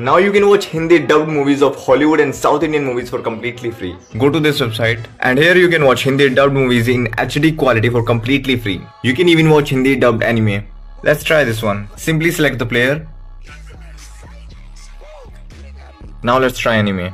Now you can watch Hindi dubbed movies of Hollywood and South Indian movies for completely free. Go to this website and here you can watch Hindi dubbed movies in HD quality for completely free. You can even watch Hindi dubbed anime. Let's try this one. Simply select the player. Now let's try anime.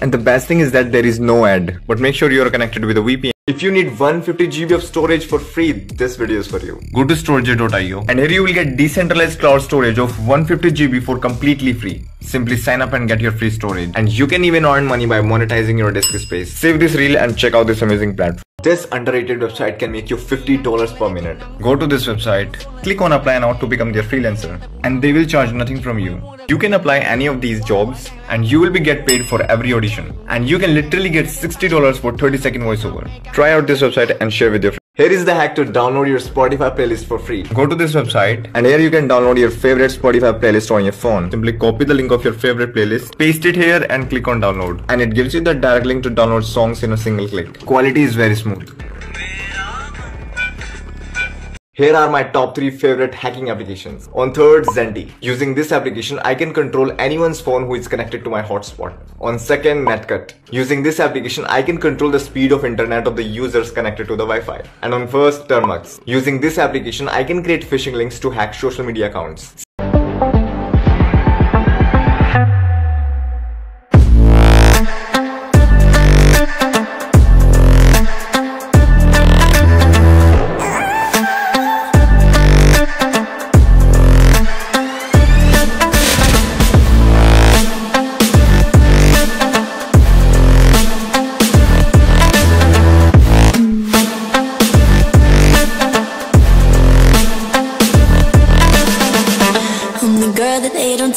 And the best thing is that there is no ad, but make sure you are connected with a VPN. If you need 150 GB of storage for free, this video is for you. Go to storj.io and here you will get decentralized cloud storage of 150 GB for completely free. Simply sign up and get your free storage. And you can even earn money by monetizing your disk space. Save this reel and check out this amazing platform. This underrated website can make you $50 per minute. Go to this website, click on apply now to become their freelancer and they will charge nothing from you. You can apply any of these jobs and you will be get paid for every audition. And you can literally get $60 for 30 second voiceover. Try out this website and share with your friends. Here is the hack to download your Spotify playlist for free. Go to this website and here you can download your favorite Spotify playlist on your phone. Simply copy the link of your favorite playlist, paste it here and click on download. And it gives you the direct link to download songs in a single click. Quality is very smooth. Here are my top 3 favorite hacking applications. On third, zANTI. Using this application, I can control anyone's phone who is connected to my hotspot. On second, Netcut. Using this application, I can control the speed of internet of the users connected to the Wi-Fi. And on first, Termux. Using this application, I can create phishing links to hack social media accounts.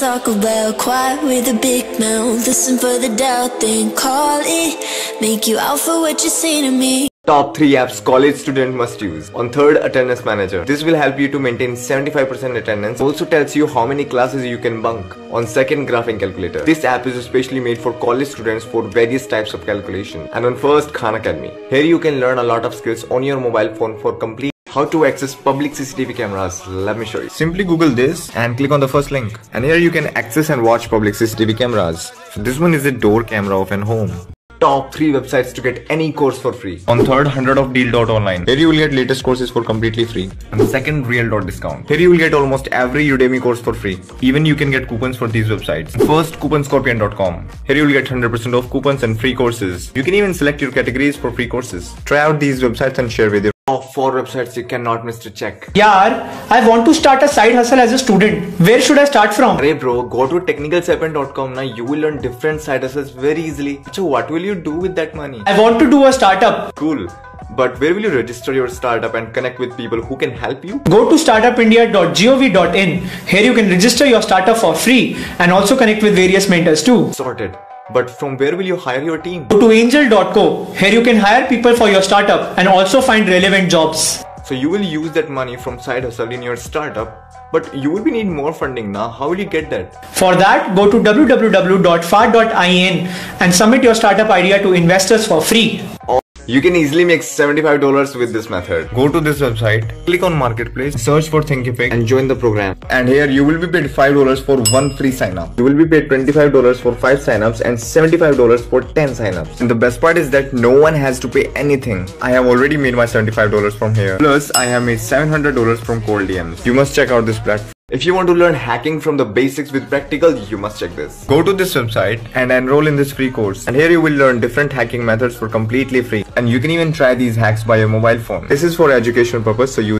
Talk about. Quiet with a big mouth. Listen for the doubt, then call it. Make you out for what you say to me. Top 3 apps college student must use. On third, attendance manager. This will help you to maintain 75% attendance. Also tells you how many classes you can bunk. On second, graphing calculator. This app is especially made for college students for various types of calculation. And on first, Khan Academy. Here you can learn a lot of skills on your mobile phone for complete how to access public CCTV cameras. Let me show you. Simply Google this and click on the first link. And here you can access and watch public CCTV cameras. So this one is a door camera of an home. Top 3 websites to get any course for free. On third, 100 of deal.online. Here you will get latest courses for completely free. And second, real.discount. Here you will get almost every Udemy course for free. Even you can get coupons for these websites. First, couponscorpion.com. Here you will get 100% off coupons and free courses. You can even select your categories for free courses. Try out these websites and share with your top 4 websites you cannot miss to check. Yaar, I want to start a side hustle as a student. Where should I start from? Hey bro, go to technicalseven.com now. You will learn different side hustles very easily. So what will you do with that money? I want to do a startup. Cool. But where will you register your startup and connect with people who can help you? Go to startupindia.gov.in. Here you can register your startup for free and also connect with various mentors too. Sorted. But from where will you hire your team? Go to angel.co. Here you can hire people for your startup and also find relevant jobs. So you will use that money from side hustle in your startup, but you will be need more funding now. How will you get that? For that, go to www.far.in and submit your startup idea to investors for free. You can easily make $75 with this method. Go to this website, click on marketplace, search for Thinkific and join the program. And here you will be paid $5 for one free sign up. You will be paid $25 for 5 signups and $75 for 10 signups. And the best part is that no one has to pay anything. I have already made my $75 from here. Plus I have made $700 from cold DMs. You must check out this platform. If you want to learn hacking from the basics with practical, you must check this. Go to this website and enroll in this free course. And here you will learn different hacking methods for completely free. And you can even try these hacks by your mobile phone. This is for educational purpose, so you